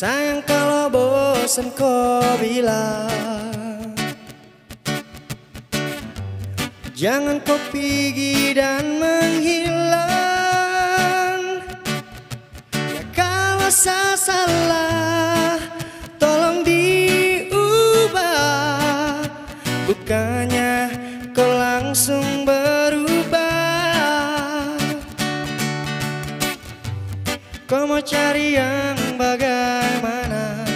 Sayang kalau bosan kau bilang. Jangan kau pergi dan menghilang. Ya kalau saya Kau mau cari yang bagaimana?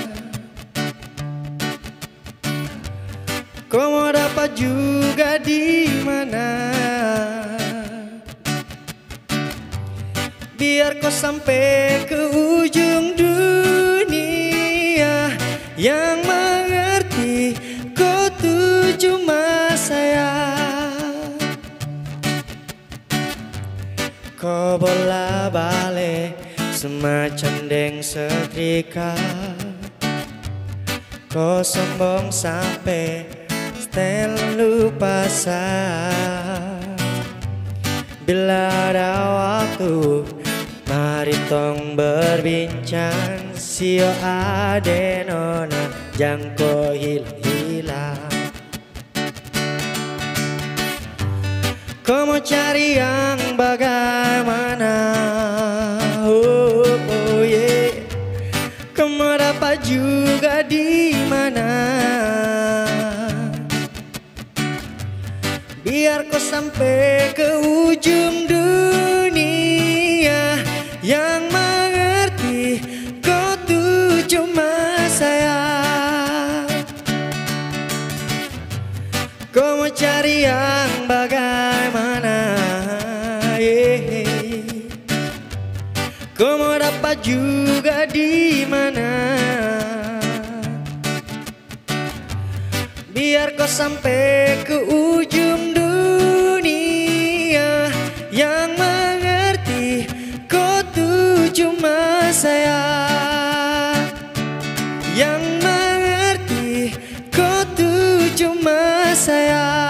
Kau mau dapat juga di mana? Biar kau sampai ke ujung dunia Yang mengerti kau tuh cuma saya Kau bola balik semacam deng setrika. Kau sombong sampai setel lupa Bila ada waktu Mari tong berbincang. Sio ade nona Jangko hilang-hilang Kau mau cari yang bagaimana kau sampai ke ujung dunia. Yang mengerti kau tuh cuma saya Kau mau cari yang bagaimana? Yeah. Kau mau dapat juga di mana? Biar kau sampai ke ujung saya Yang mengerti kau tuh cuma saya